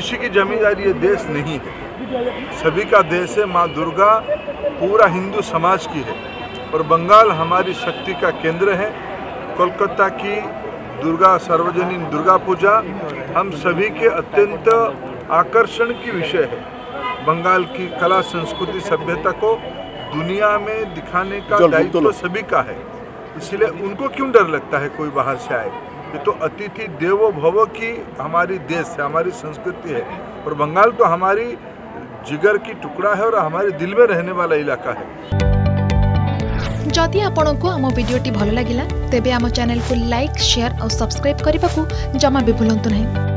किसी की जमींदारी ये देश नहीं है। सभी का देश है माँ दुर्गा पूरा हिंदू समाज की है। और बंगाल हमारी शक्ति का केंद्र है। कोलकाता की दुर्गा सार्वजनिक दुर्गा पूजा हम सभी के अत्यंत आकर्षण की विषय है। बंगाल की कला संस्कृति सभ्यता को दुनिया में दिखाने का दायित्व तो सभी का है। इसलिए उनको क्यों डर लगता है कोई बाहर से आए? ये तो अतिथि देवो भव की हमारी देश है, हमारी संस्कृति है। और बंगाल तो हमारी जिगर की टुकड़ा है और हमारे दिल में रहने वाला इलाका है। जदि आपंक आम भिडी भल लगा तेब आम चैनल को लाइक, शेयर और सब्सक्राइब करने को जमा भी भूलु नहीं।